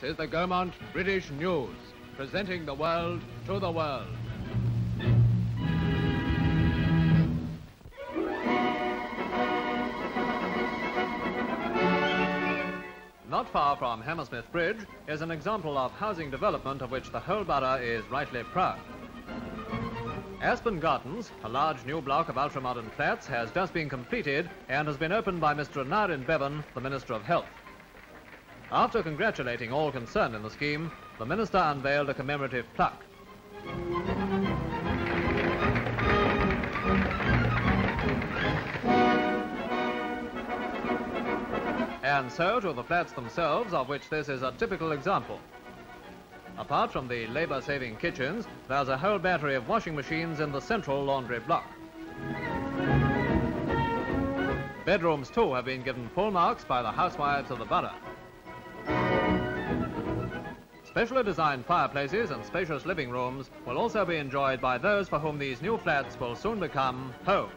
This is the Gaumont British News, presenting the world to the world. Not far from Hammersmith Bridge is an example of housing development of which the whole borough is rightly proud. Aspen Gardens, a large new block of ultramodern flats, has just been completed and has been opened by Mr. Aneurin Bevan, the Minister of Health. After congratulating all concerned in the scheme, the Minister unveiled a commemorative plaque. And so to the flats themselves, of which this is a typical example. Apart from the labor-saving kitchens, there's a whole battery of washing machines in the central laundry block. Bedrooms, too, have been given full marks by the housewives of the borough. Specially designed fireplaces and spacious living rooms will also be enjoyed by those for whom these new flats will soon become home.